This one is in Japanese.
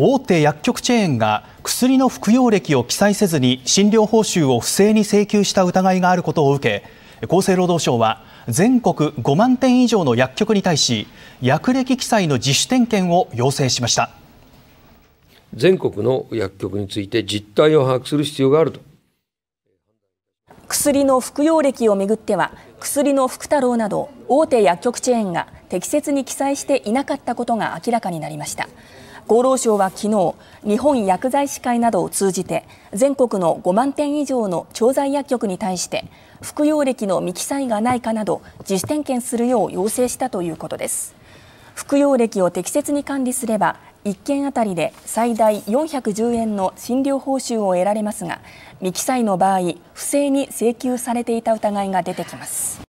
大手薬局チェーンが薬の服用歴を記載せずに診療報酬を不正に請求した疑いがあることを受け厚生労働省は全国5万店以上の薬局に対し薬歴記載の自主点検を要請しました。全国の薬局について実態を把握する必要があると。薬の服用歴をめぐっては薬の福太郎など大手薬局チェーンが適切に記載していなかったことが明らかになりました厚労省は昨日日本薬剤師会などを通じて全国の5万店以上の調剤薬局に対して服用歴の未記載がないかなど自主点検するよう要請したということです。服用歴を適切に管理すれば1件あたりで最大410円の診療報酬を得られますが未記載の場合不正に請求されていた疑いが出てきます。